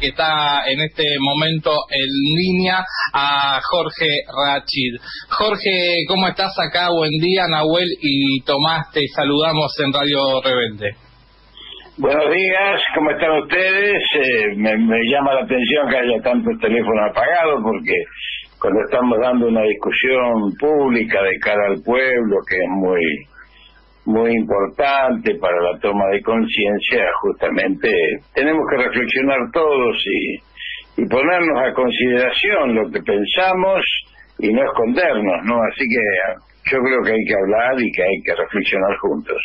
que está en este momento en línea a Jorge Rachid. Jorge, ¿cómo estás acá? Buen día, Nahuel y Tomás, te saludamos en Radio Rebelde. Buenos días, ¿cómo están ustedes? Eh, me, llama la atención que haya tantos teléfonos apagados porque cuando estamos dando una discusión pública de cara al pueblo, que es muy muy importante para la toma de conciencia, justamente tenemos que reflexionar todos y, y ponernos a consideración lo que pensamos y no escondernos, ¿no? Así que yo creo que hay que hablar y que hay que reflexionar juntos.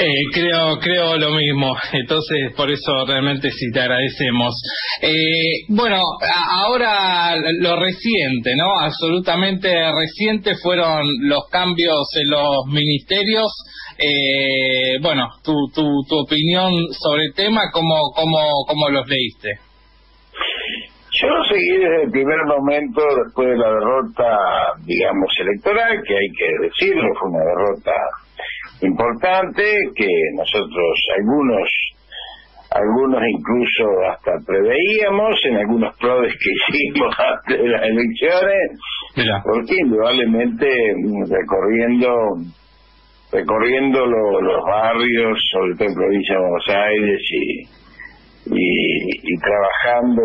Eh, creo, creo lo mismo. Entonces, por eso realmente sí te agradecemos. Eh, bueno, ahora lo reciente, ¿no? Absolutamente reciente fueron los cambios en los ministerios. Eh, bueno, tu, tu, tu opinión sobre el tema, ¿cómo, cómo, cómo los leíste? Yo lo seguí desde el primer momento después de la derrota, digamos, electoral, que hay que decirlo, fue una derrota importante que nosotros algunos algunos incluso hasta preveíamos en algunos probes que hicimos antes de las elecciones porque indudablemente recorriendo recorriendo los barrios sobre todo en provincia de Buenos Aires y, y trabajando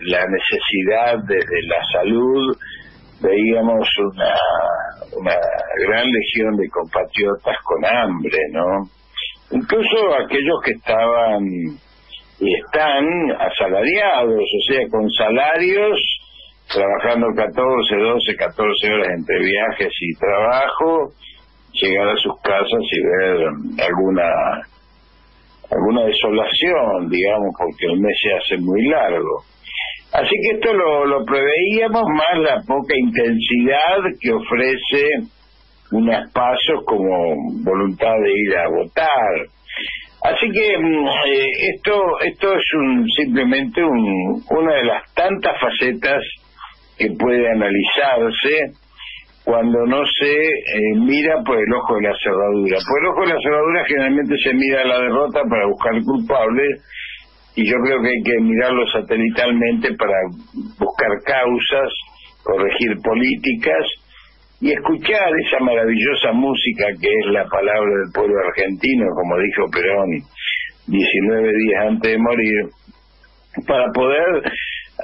la necesidad desde la salud veíamos una, una gran legión de compatriotas con hambre, ¿no? Incluso aquellos que estaban y están asalariados, o sea, con salarios, trabajando 14, 12, 14 horas entre viajes y trabajo, llegar a sus casas y ver alguna alguna desolación, digamos, porque el mes se hace muy largo. Así que esto lo, lo preveíamos más la poca intensidad que ofrece unas pasos como voluntad de ir a votar. Así que mm, eh, esto esto es un, simplemente un, una de las tantas facetas que puede analizarse cuando no se eh, mira por el ojo de la cerradura. Por el ojo de la cerradura generalmente se mira la derrota para buscar culpables y yo creo que hay que mirarlo satelitalmente para buscar causas, corregir políticas y escuchar esa maravillosa música que es la palabra del pueblo argentino, como dijo Perón 19 días antes de morir, para poder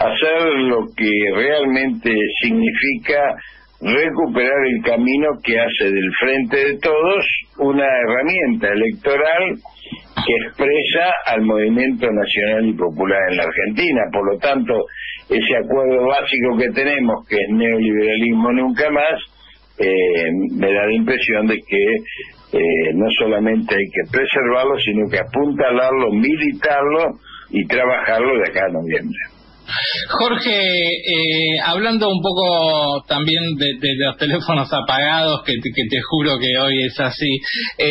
hacer lo que realmente significa recuperar el camino que hace del frente de todos una herramienta electoral que expresa al movimiento nacional y popular en la Argentina. Por lo tanto, ese acuerdo básico que tenemos, que es neoliberalismo nunca más, eh, me da la impresión de que eh, no solamente hay que preservarlo, sino que apuntalarlo, militarlo y trabajarlo de acá a noviembre. Jorge, eh, hablando un poco también de, los teléfonos apagados, que, te juro que hoy es así, eh,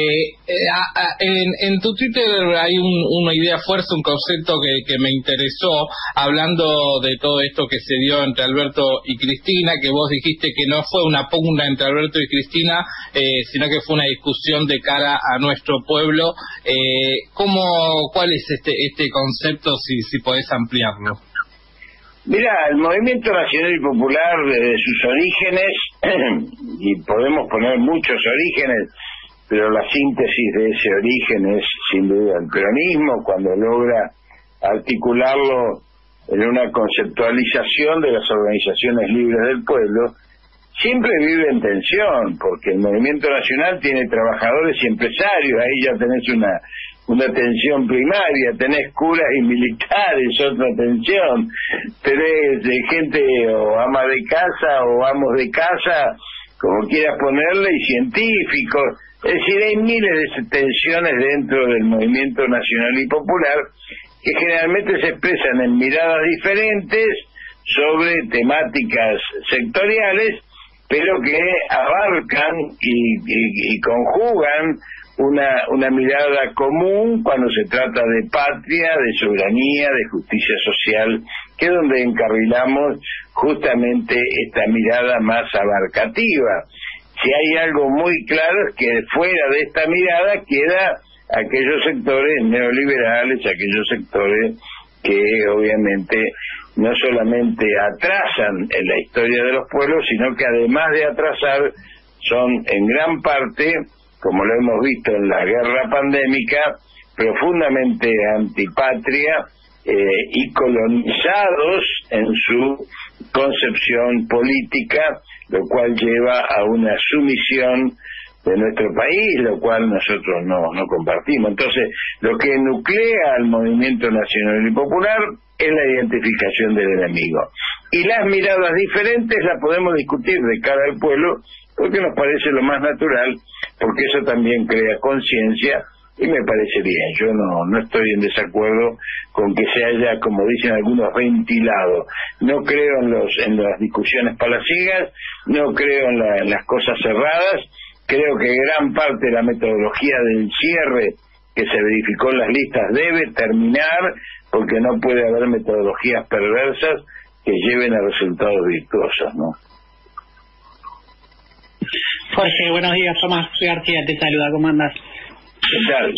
eh, en, tu Twitter hay una idea fuerza, un concepto que, me interesó, hablando de todo esto que se dio entre Alberto y Cristina, que vos dijiste que no fue una pugna entre Alberto y Cristina, sino que fue una discusión de cara a nuestro pueblo. ¿cómo, ¿Cuál es este, este concepto, si, si podés ampliarlo? Mira, el movimiento nacional y popular desde sus orígenes, y podemos poner muchos orígenes, pero la síntesis de ese origen es sin duda el peronismo, cuando logra articularlo en una conceptualización de las organizaciones libres del pueblo, siempre vive en tensión, porque el movimiento nacional tiene trabajadores y empresarios, ahí ya tenés una una tensión primaria, tenés curas y militares, otra tensión, tenés de gente o ama de casa o amos de casa, como quieras ponerle, y científicos. Es decir, hay miles de tensiones dentro del movimiento nacional y popular que generalmente se expresan en miradas diferentes sobre temáticas sectoriales, pero que abarcan y conjugan una, una mirada común cuando se trata de patria, de soberanía, de justicia social, que es donde encarrilamos justamente esta mirada más abarcativa. si hay algo muy claro es que fuera de esta mirada queda aquellos sectores neoliberales, aquellos sectores que obviamente no solamente atrasan en la historia de los pueblos, sino que además de atrasar son en gran parte, como lo hemos visto en la guerra pandémica, profundamente antipatria eh, y colonizados en su concepción política, lo cual lleva a una sumisión de nuestro país, lo cual nosotros no, no compartimos. Entonces, lo que nuclea al movimiento nacional y popular es la identificación del enemigo. Y las miradas diferentes las podemos discutir de cara al pueblo, porque nos parece lo más natural, porque eso también crea conciencia y me parece bien. Yo no, no estoy en desacuerdo con que se haya, como dicen algunos, ventilado. No creo en, los, en las discusiones palaciegas, no creo en las cosas cerradas, Creo que gran parte de la metodología del cierre que se verificó en las listas debe terminar porque no puede haber metodologías perversas que lleven a resultados virtuosos, ¿no? Jorge, buenos días. Tomás García te saluda. ¿Cómo andas? ¿Qué tal?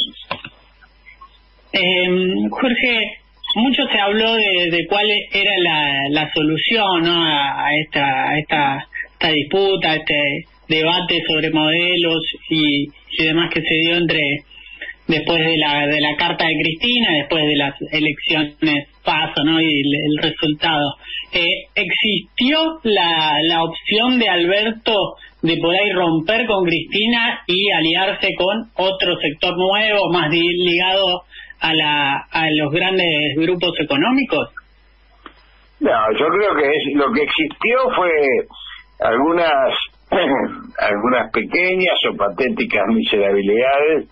Eh, Jorge, mucho se habló de, cuál era la, la solución ¿no? a, esta, a esta, esta disputa, este debate sobre modelos y, y demás que se dio entre después de la de la carta de Cristina, después de las elecciones paso, ¿no? Y el, resultado. Eh, ¿Existió la, la opción de Alberto de poder romper con Cristina y aliarse con otro sector nuevo, más ligado a, la, a los grandes grupos económicos? No, yo creo que es, lo que existió fue algunas algunas pequeñas o patéticas miserabilidades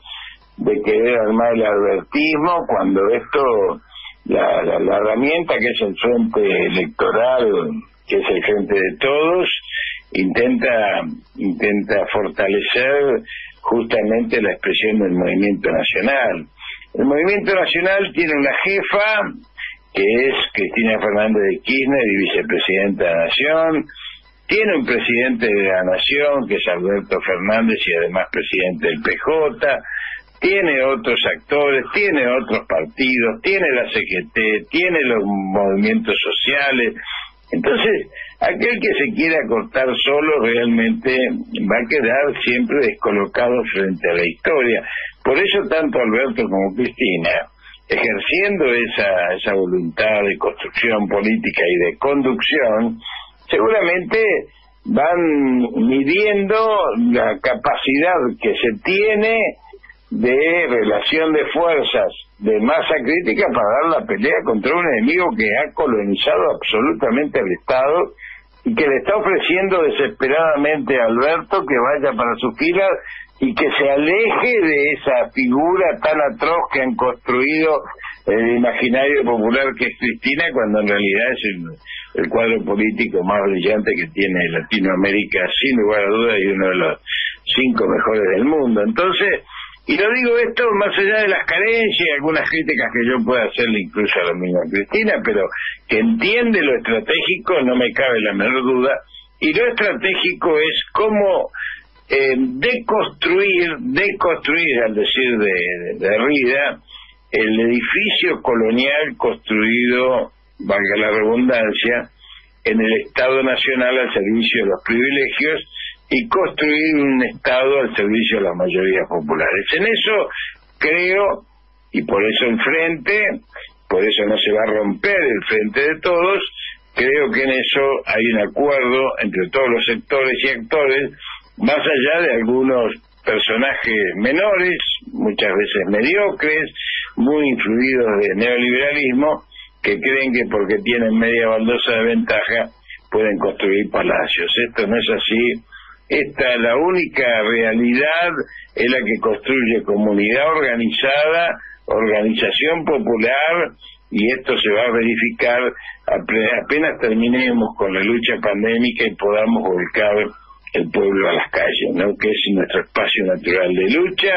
de querer armar el albertismo cuando esto, la, la, herramienta que es el frente electoral, que es el frente de todos, intenta, intenta fortalecer justamente la expresión del movimiento nacional. El movimiento nacional tiene una jefa que es Cristina Fernández de Kirchner y vicepresidenta de la Nación, tiene un presidente de la Nación, que es Alberto Fernández y además presidente del PJ, tiene otros actores, tiene otros partidos, tiene la CGT, tiene los movimientos sociales. Entonces, aquel que se quiera cortar solo realmente va a quedar siempre descolocado frente a la historia. Por eso tanto Alberto como Cristina, ejerciendo esa, esa voluntad de construcción política y de conducción, seguramente van midiendo la capacidad que se tiene de relación de fuerzas de masa crítica para dar la pelea contra un enemigo que ha colonizado absolutamente el Estado y que le está ofreciendo desesperadamente a Alberto que vaya para su fila y que se aleje de esa figura tan atroz que han construido el imaginario popular que es Cristina cuando en realidad es el, el cuadro político más brillante que tiene Latinoamérica, sin lugar a dudas, y uno de los cinco mejores del mundo. Entonces, y lo digo esto más allá de las carencias y algunas críticas que yo pueda hacerle incluso a la misma Cristina, pero que entiende lo estratégico, no me cabe la menor duda, y lo estratégico es cómo eh, deconstruir, deconstruir, al decir de, de, de Rida, el edificio colonial construido valga la redundancia, en el Estado Nacional al servicio de los privilegios y construir un Estado al servicio de las mayorías populares. En eso creo, y por eso el frente, por eso no se va a romper el frente de todos, creo que en eso hay un acuerdo entre todos los sectores y actores, más allá de algunos personajes menores, muchas veces mediocres, muy influidos de neoliberalismo, que creen que porque tienen media baldosa de ventaja pueden construir palacios. Esto no es así. Esta la única realidad es la que construye comunidad organizada, organización popular y esto se va a verificar apenas terminemos con la lucha pandémica y podamos volcar el pueblo a las calles, ¿no? que es nuestro espacio natural de lucha,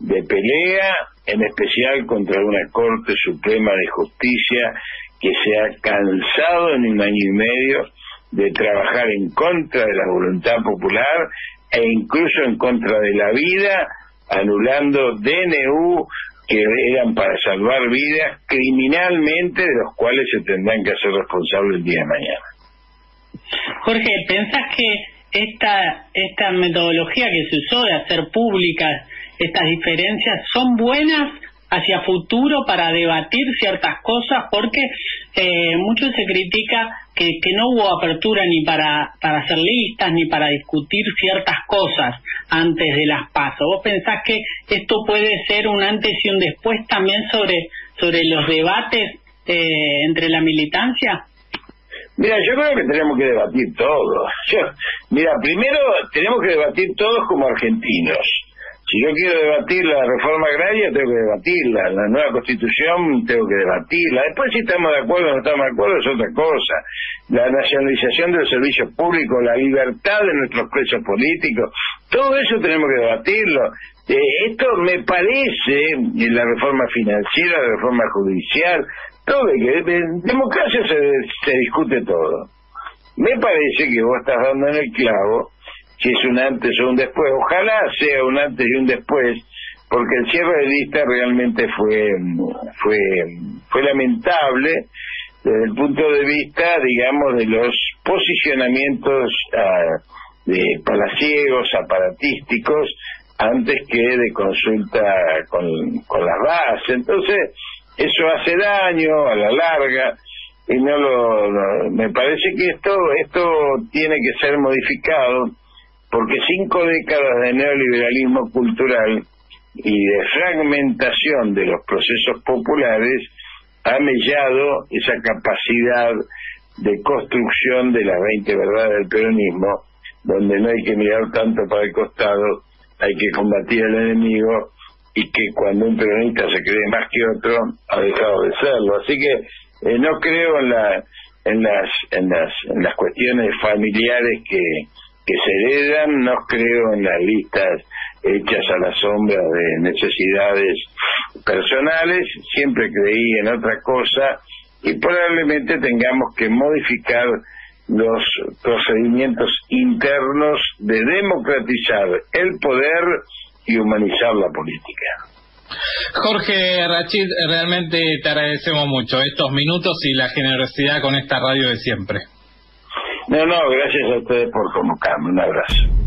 de pelea en especial contra una Corte Suprema de Justicia que se ha cansado en un año y medio de trabajar en contra de la voluntad popular e incluso en contra de la vida, anulando DNU que eran para salvar vidas criminalmente, de los cuales se tendrán que hacer responsables el día de mañana. Jorge, ¿pensás que esta, esta metodología que se usó de hacer públicas estas diferencias son buenas hacia futuro para debatir ciertas cosas porque eh, mucho se critica que, no hubo apertura ni para, para hacer listas ni para discutir ciertas cosas antes de las pasos. ¿Vos pensás que esto puede ser un antes y un después también sobre, sobre los debates eh, entre la militancia? Mira, yo creo que tenemos que debatir todos. mira, primero tenemos que debatir todos como argentinos. Si yo quiero debatir la reforma agraria, tengo que debatirla. La nueva constitución, tengo que debatirla. Después, si estamos de acuerdo o no estamos de acuerdo, es otra cosa. La nacionalización de los servicios públicos, la libertad de nuestros presos políticos, todo eso tenemos que debatirlo. Eh, esto me parece, la reforma financiera, la reforma judicial, todo, en democracia se, se discute todo. Me parece que vos estás dando en el clavo si es un antes o un después. Ojalá sea un antes y un después, porque el cierre de lista realmente fue, fue, fue lamentable desde el punto de vista, digamos, de los posicionamientos uh, de palaciegos, aparatísticos, antes que de consulta con, con las bases. Entonces, eso hace daño a la larga y no lo, me parece que esto esto tiene que ser modificado porque cinco décadas de neoliberalismo cultural y de fragmentación de los procesos populares ha mellado esa capacidad de construcción de las 20 verdades del peronismo, donde no hay que mirar tanto para el costado, hay que combatir al enemigo y que cuando un peronista se cree más que otro, ha dejado de serlo. Así que eh, no creo en, la, en, las, en, las, en las cuestiones familiares que que se heredan, no creo en las listas hechas a la sombra de necesidades personales, siempre creí en otra cosa y probablemente tengamos que modificar los procedimientos internos de democratizar el poder y humanizar la política. Jorge Rachid, realmente te agradecemos mucho estos minutos y la generosidad con esta radio de siempre. No, no, gracias a ustedes por convocarme. Un abrazo.